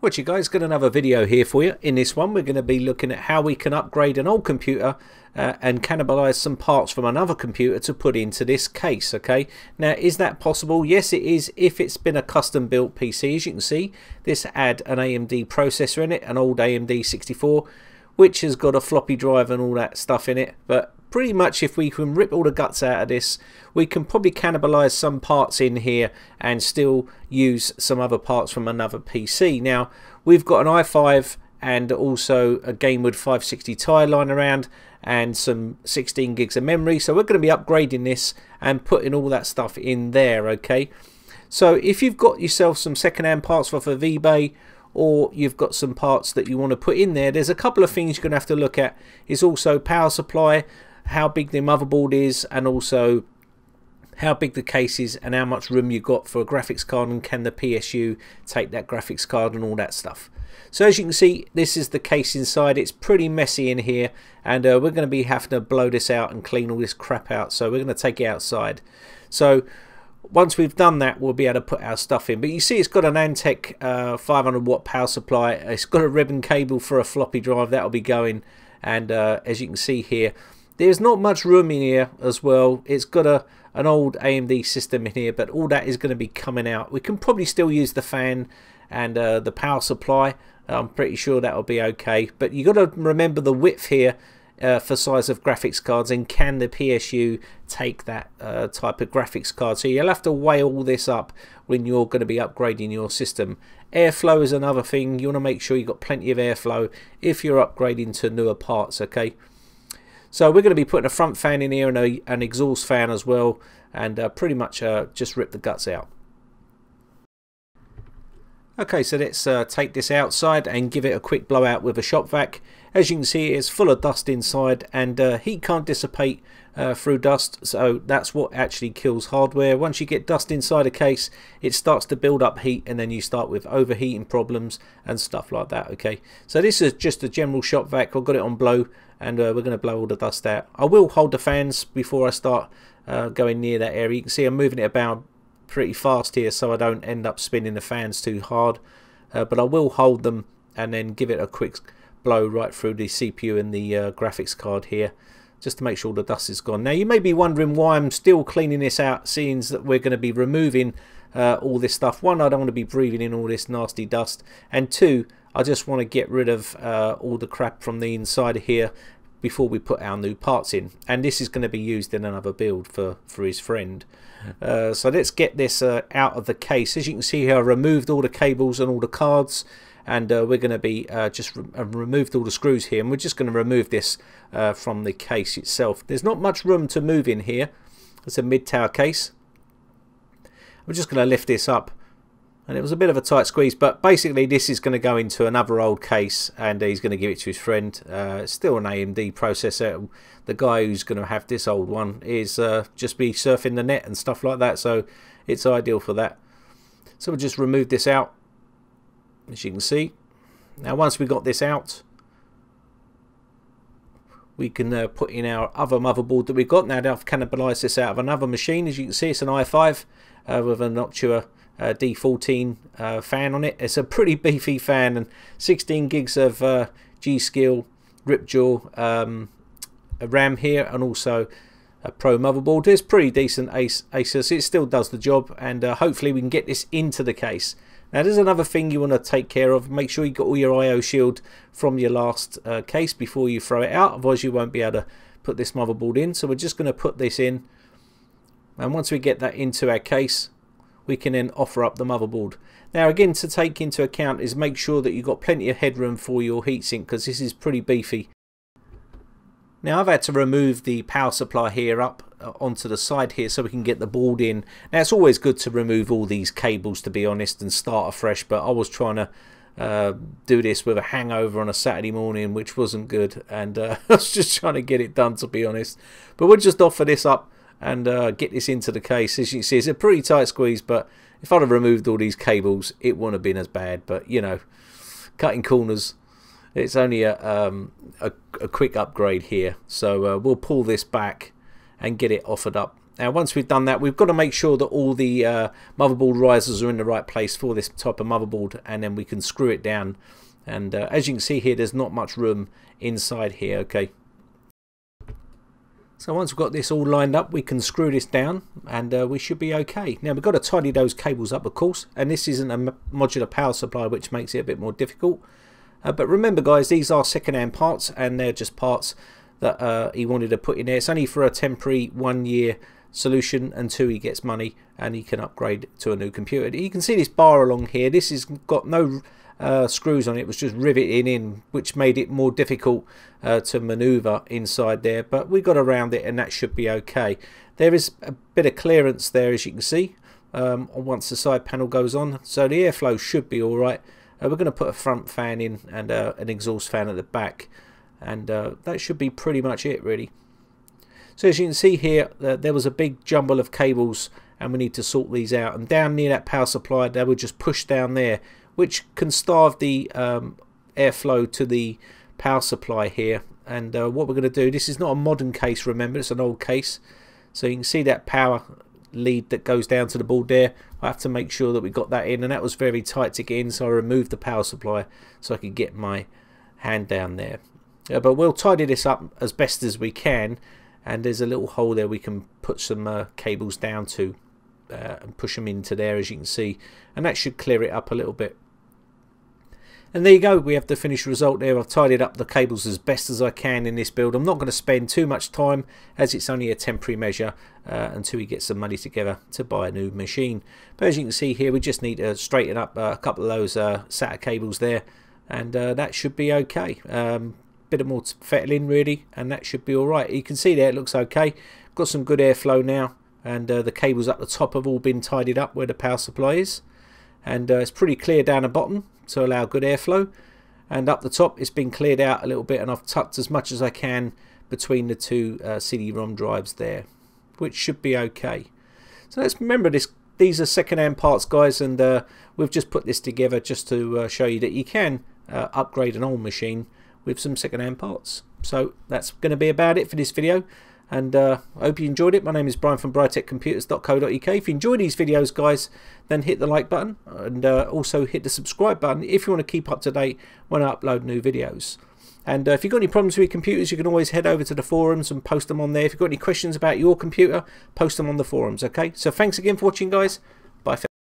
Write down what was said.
What you guys got another video here for you. In this one we're going to be looking at how we can upgrade an old computer uh, and cannibalize some parts from another computer to put into this case okay? Now is that possible? Yes it is if it's been a custom built PC as you can see this had an AMD processor in it an old AMD 64 which has got a floppy drive and all that stuff in it but pretty much if we can rip all the guts out of this we can probably cannibalize some parts in here and still use some other parts from another PC now we've got an i5 and also a Gainward 560 Ti lying around and some 16 gigs of memory. So we're going to be upgrading this and putting all that stuff in there okay? So if you've got yourself some second-hand parts off of eBay or you've got some parts that you want to put in there there's a couple of things you're going to have to look at. Is also power supply how big the motherboard is and also how big the case is and how much room you've got for a graphics card and can the PSU take that graphics card and all that stuff. So as you can see this is the case inside. It's pretty messy in here and uh, we're going to be having to blow this out and clean all this crap out. So we're going to take it outside. So once we've done that we'll be able to put our stuff in. But you see it's got an Antec uh, 500 watt power supply. It's got a ribbon cable for a floppy drive. That'll be going. And uh, as you can see here there's not much room in here as well. It's got a an old AMD system in here, but all that is going to be coming out. We can probably still use the fan and uh, the power supply. I'm pretty sure that'll be okay. But you've got to remember the width here uh, for size of graphics cards and can the PSU take that uh, type of graphics card so you'll have to weigh all this up when you're going to be upgrading your system airflow is another thing you want to make sure you've got plenty of airflow if you're upgrading to newer parts okay so we're going to be putting a front fan in here and a, an exhaust fan as well and uh, pretty much uh, just rip the guts out. Okay, so let's uh, take this outside and give it a quick blowout with a shop vac. As you can see, it's full of dust inside and uh, heat can't dissipate uh, through dust, so that's what actually kills hardware. Once you get dust inside a case, it starts to build up heat and then you start with overheating problems and stuff like that, okay? So this is just a general shop vac. I've got it on blow and uh, we're going to blow all the dust out. I will hold the fans before I start uh, going near that area. You can see I'm moving it about pretty fast here so I don't end up spinning the fans too hard. Uh, but I will hold them and then give it a quick blow right through the CPU and the uh, graphics card here just to make sure the dust is gone. Now you may be wondering why I'm still cleaning this out seeing that we're going to be removing uh, all this stuff. One, I don't want to be breathing in all this nasty dust and two, I just want to get rid of uh, all the crap from the inside of here before we put our new parts in. And this is going to be used in another build for for his friend. Uh, so let's get this uh, out of the case. As you can see here I removed all the cables and all the cards. And uh, we're going to be uh, just re uh, removed all the screws here. And we're just going to remove this uh, from the case itself. There's not much room to move in here. It's a mid tower case. We're just going to lift this up and it was a bit of a tight squeeze but basically this is going to go into another old case and he's going to give it to his friend. Uh, still an AMD processor. The guy who's going to have this old one is uh, just be surfing the net and stuff like that so it's ideal for that. So we'll just remove this out as you can see. Now once we got this out we can uh, put in our other motherboard that we've got. Now I've cannibalized this out of another machine. As you can see it's an i5 uh, with a Noctua uh, D14 uh, fan on it. It's a pretty beefy fan and 16 gigs of uh, Skill Ripjaw um, RAM here and also a Pro motherboard. It's pretty decent Asus. It still does the job and uh, hopefully we can get this into the case. Now there's another thing you want to take care of. Make sure you got all your IO shield from your last uh, case before you throw it out. Otherwise you won't be able to put this motherboard in. So we're just going to put this in. And once we get that into our case, we can then offer up the motherboard. Now again to take into account is make sure that you've got plenty of headroom for your heatsink because this is pretty beefy. Now I've had to remove the power supply here up uh, onto the side here so we can get the board in. Now it's always good to remove all these cables to be honest and start afresh but I was trying to uh, do this with a hangover on a Saturday morning which wasn't good and uh, I was just trying to get it done to be honest. But we'll just offer this up and uh, get this into the case. As you can see, it's a pretty tight squeeze, but if I'd have removed all these cables, it wouldn't have been as bad. But, you know, cutting corners, it's only a, um, a, a, quick upgrade here. So uh, we'll pull this back and get it offered up Now once we've done that we've got to make sure that all the uh, motherboard risers are in the right place for this type of motherboard and then we can screw it down and uh, as you can see here there's not much room inside here okay so once we've got this all lined up we can screw this down and uh, we should be okay. Now we've got to tidy those cables up of course and this isn't a modular power supply which makes it a bit more difficult. Uh, but remember guys these are second-hand parts and they're just parts that uh, he wanted to put in there. It's only for a temporary one year solution until he gets money and he can upgrade to a new computer. You can see this bar along here. This has got no uh, screws on it was just riveting in which made it more difficult uh, to maneuver inside there but we got around it and that should be okay. There is a bit of clearance there as you can see um, once the side panel goes on so the airflow should be alright uh, we're going to put a front fan in and uh, an exhaust fan at the back and uh, that should be pretty much it really. So as you can see here uh, there was a big jumble of cables and we need to sort these out and down near that power supply they were just pushed down there which can starve the um, airflow to the power supply here. And uh, what we're going to do this is not a modern case remember it's an old case. So you can see that power lead that goes down to the board there. I have to make sure that we got that in and that was very tight to get in so I removed the power supply so I could get my hand down there. But we'll tidy this up as best as we can and there's a little hole there we can put some uh, cables down to uh, and push them into there as you can see and that should clear it up a little bit. And there you go we have the finished result there. I've tidied up the cables as best as I can in this build. I'm not going to spend too much time as it's only a temporary measure uh, until we get some money together to buy a new machine. But as you can see here we just need to straighten up uh, a couple of those uh, SATA cables there and uh, that should be okay. Um, bit of more fettling really and that should be alright you can see there it looks okay. Got some good airflow now and uh, the cables up the top have all been tidied up where the power supply is. And uh, it's pretty clear down the bottom to allow good airflow. And up the top it's been cleared out a little bit and I've tucked as much as I can between the two uh, CD-ROM drives there which should be okay. So let's remember this these are second-hand parts guys and uh, we've just put this together just to uh, show you that you can uh, upgrade an old machine with some second-hand parts. So that's going to be about it for this video and uh, I hope you enjoyed it. My name is Brian from briteccomputers.co.uk. If you enjoy these videos, guys, then hit the like button and uh, also hit the subscribe button if you want to keep up to date when I upload new videos. And uh, if you've got any problems with your computers, you can always head over to the forums and post them on there. If you've got any questions about your computer, post them on the forums, okay? So thanks again for watching, guys.